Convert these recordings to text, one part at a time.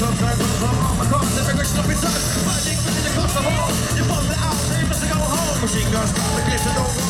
Don't try to run off my cross, immigration will be such. Fighting the cost of all. You bump it out, to go home. Machine guns, the glitter door.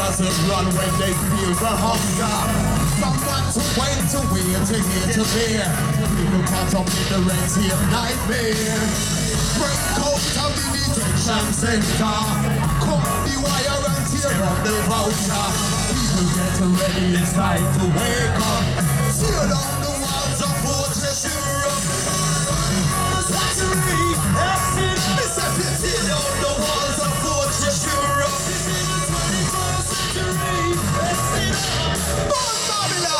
doesn't run when they feel the hunger. Someone to wait, to wear, to hear, to fear. People caught up in the rent here, nightmare. Break out of the detention center. Cut the wire and tear up the voucher. People get ready, it's time to wake up. Tear down the Born Babylon!